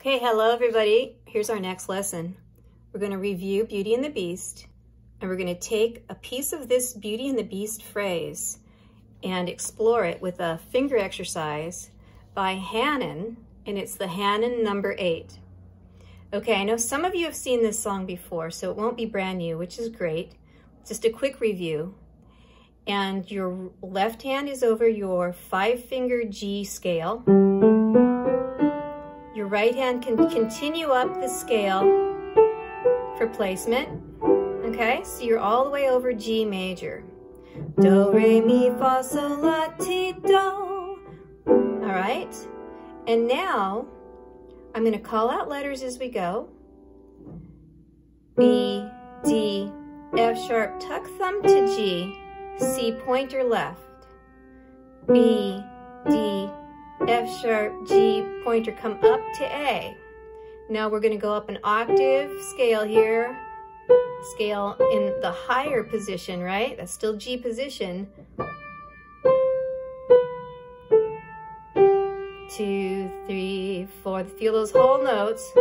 Okay, hello everybody. Here's our next lesson. We're going to review Beauty and the Beast, and we're going to take a piece of this Beauty and the Beast phrase and explore it with a finger exercise by Hanon, and it's the Hanon number eight. Okay, I know some of you have seen this song before, so it won't be brand new, which is great. Just a quick review. And your left hand is over your five finger G scale. Right hand can continue up the scale for placement. Okay, so you're all the way over G major. Do, re, mi, fa, sol, la, ti, do. All right, and now I'm going to call out letters as we go. B, D, F sharp, tuck thumb to G, C pointer left. B, D, F sharp, G pointer come up to A. Now we're going to go up an octave scale here, scale in the higher position, right? That's still G position. Two, three, four. Feel those whole notes.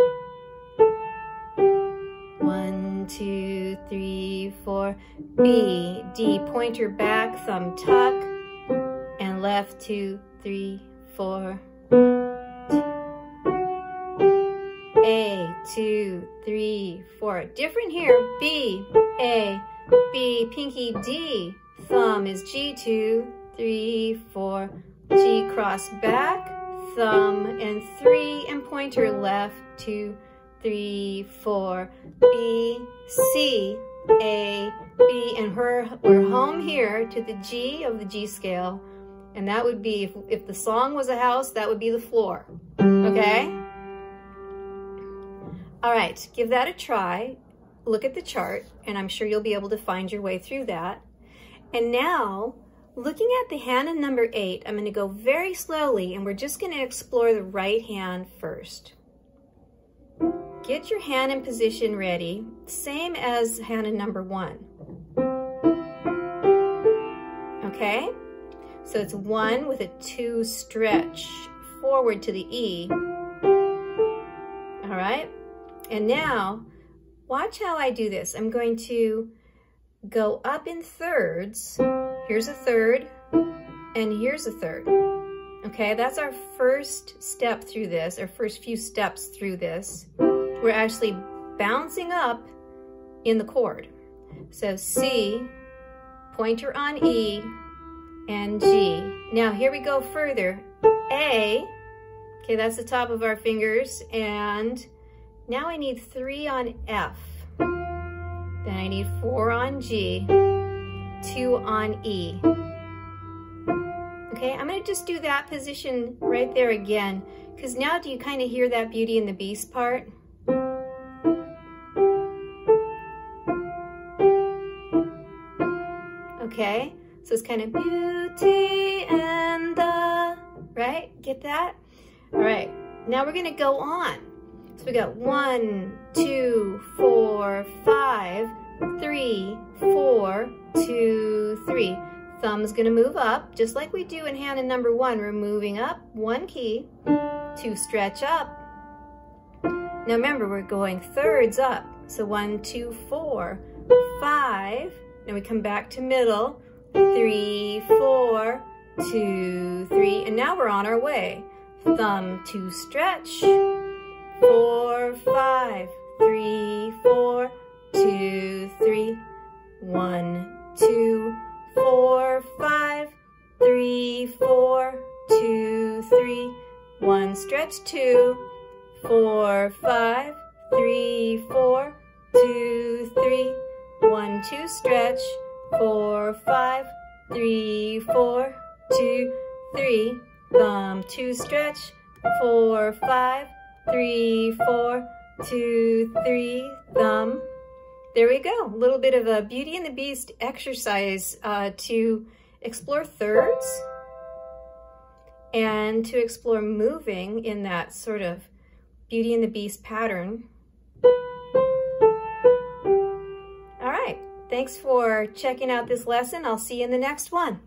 One, two, three, four. B, D, pointer back, thumb tuck, and left, two, three, four. A, two, three, four. Different here. B, A, B, pinky D. Thumb is G, two, three, four. G cross back, thumb, and three, and pointer left, two, three, four. B, C, A, B, and we're, we're home here to the G of the G scale. And that would be, if, if the song was a house, that would be the floor. Okay? All right, give that a try. Look at the chart, and I'm sure you'll be able to find your way through that. And now, looking at the Hanon number eight, I'm going to go very slowly, and we're just going to explore the right hand first. Get your hand in position ready, same as Hanon number one. Okay? So it's one with a two stretch forward to the E. All right. And now watch how I do this. I'm going to go up in thirds. Here's a third and here's a third. Okay, that's our first step through this, our first few steps through this. We're actually bouncing up in the chord. So C, pointer on E, and G. Now here we go further. A, okay, that's the top of our fingers, and now I need three on F. Then I need four on G, two on E. Okay, I'm gonna just do that position right there again, because now do you kind of hear that Beauty and the Beast part? Okay, so it's kind of beauty and the, right? Get that? All right, now we're gonna go on. So we got one, two, four, five, three, four, two, three. Thumb's gonna move up, just like we do in Hanon number one. We're moving up one key to stretch up. Now remember, we're going thirds up. So one, two, four, five. Then we come back to middle three, four, two, three, and now we're on our way. Thumb to stretch, four, five, three, four, two, three, one, two, four, five, three, four, two, three, one, stretch, two, four, five, three, four, two, three, one, two, stretch, four, five, three, four, two, three, thumb, two, stretch, four, five, three, four, two, three, thumb. There we go, a little bit of a Beauty and the Beast exercise uh, to explore thirds and to explore moving in that sort of Beauty and the Beast pattern. Thanks for checking out this lesson. I'll see you in the next one.